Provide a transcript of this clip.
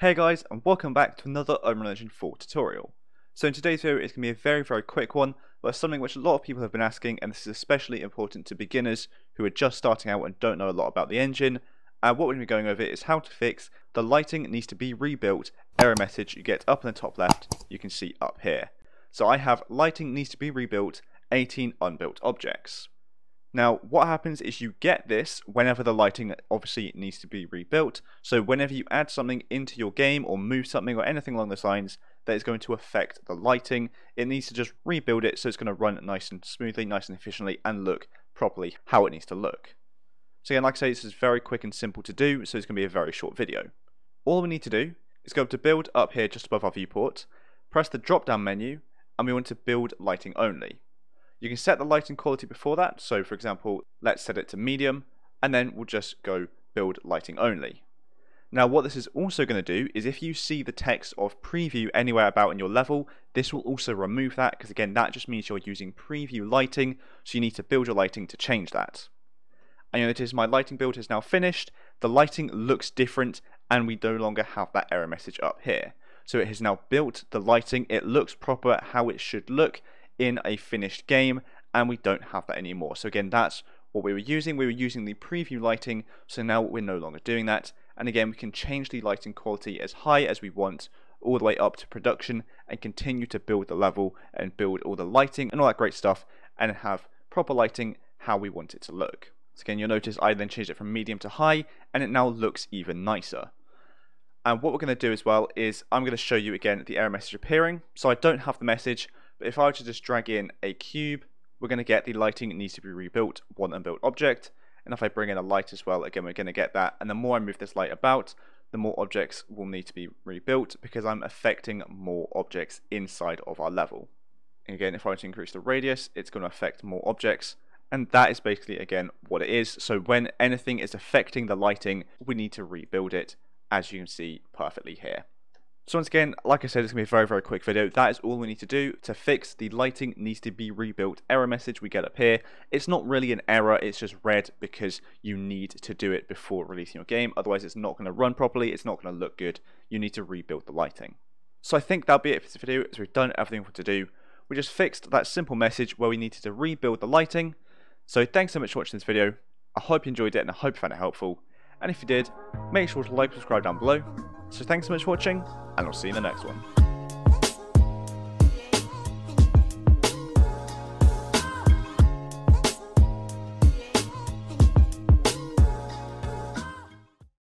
Hey guys and welcome back to another Unreal Engine 4 tutorial. So in today's video it's going to be a very very quick one but something which a lot of people have been asking and this is especially important to beginners who are just starting out and don't know a lot about the engine and what we're going to be going over is how to fix the lighting needs to be rebuilt error message you get up in the top left you can see up here. So I have lighting needs to be rebuilt 18 unbuilt objects. Now, what happens is you get this whenever the lighting obviously needs to be rebuilt. So whenever you add something into your game or move something or anything along those lines that is going to affect the lighting, it needs to just rebuild it so it's going to run nice and smoothly, nice and efficiently, and look properly how it needs to look. So again, like I say, this is very quick and simple to do, so it's going to be a very short video. All we need to do is go to build up here just above our viewport, press the drop down menu, and we want to build lighting only. You can set the lighting quality before that, so for example, let's set it to medium, and then we'll just go build lighting only. Now what this is also going to do is if you see the text of preview anywhere about in your level, this will also remove that because again that just means you're using preview lighting, so you need to build your lighting to change that. And you notice my lighting build is now finished, the lighting looks different and we no longer have that error message up here. So it has now built the lighting, it looks proper how it should look, in a finished game and we don't have that anymore. So again, that's what we were using. We were using the preview lighting, so now we're no longer doing that. And again, we can change the lighting quality as high as we want, all the way up to production, and continue to build the level and build all the lighting and all that great stuff, and have proper lighting how we want it to look. So again, you'll notice I then changed it from medium to high, and it now looks even nicer. And what we're going to do as well is I'm going to show you again the error message appearing. So I don't have the message, but if I were to just drag in a cube, we're going to get the lighting needs to be rebuilt, one unbuilt object. And if I bring in a light as well, again, we're going to get that. And the more I move this light about, the more objects will need to be rebuilt because I'm affecting more objects inside of our level. And again, if I were to increase the radius, it's going to affect more objects. And that is basically, again, what it is. So when anything is affecting the lighting, we need to rebuild it, as you can see perfectly here. So once again, like I said, it's going to be a very, very quick video. That is all we need to do to fix the lighting needs to be rebuilt error message we get up here. It's not really an error, it's just red because you need to do it before releasing your game. Otherwise, it's not going to run properly, it's not going to look good. You need to rebuild the lighting. So I think that'll be it for this video, as we've done everything we to do. We just fixed that simple message where we needed to rebuild the lighting. So thanks so much for watching this video. I hope you enjoyed it and I hope you found it helpful. And if you did, make sure to like and subscribe down below. So thanks so much for watching, and I'll see you in the next one.